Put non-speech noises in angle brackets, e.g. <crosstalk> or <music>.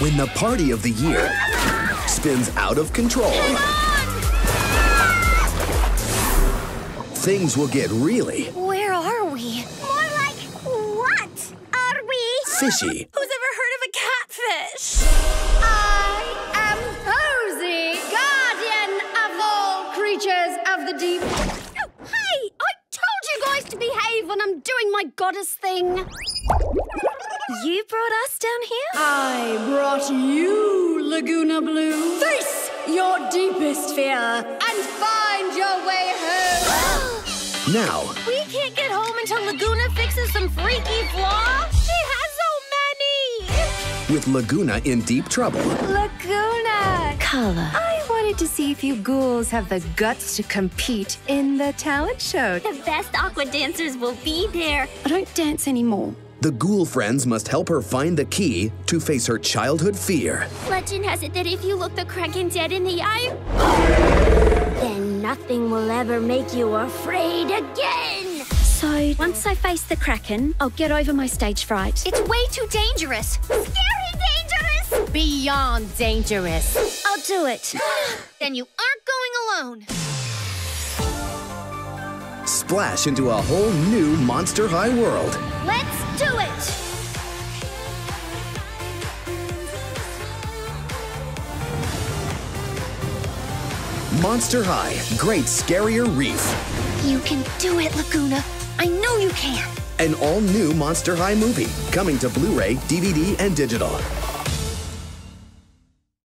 when the party of the year spins out of control. Things will get really Where are we? More like, what are we? fishy. Who's ever heard of a catfish? I am Posey, guardian of all creatures of the deep. Oh, hey! I told you guys to behave when I'm doing my goddess thing. You brought us down here? I brought you, Laguna Blue. Face your deepest fear and find your way home. <gasps> Now, We can't get home until Laguna fixes some freaky flaw. She has so many. with Laguna in deep trouble, Laguna! Color. I wanted to see if you ghouls have the guts to compete in the talent show. The best aqua dancers will be there. I don't dance anymore. the ghoul friends must help her find the key to face her childhood fear. Legend has it that if you look the Kraken dead in the eye, then nothing will ever make you afraid again. So, once I face the Kraken, I'll get over my stage fright. It's way too dangerous. Scary dangerous. Beyond dangerous. I'll do it. <gasps> then you aren't going alone. Splash into a whole new Monster High world. Let's do it. Monster High, Great Scarrier Reef. You can do it, Laguna. I know you can. An all new Monster High movie coming to Blu ray, DVD, and digital.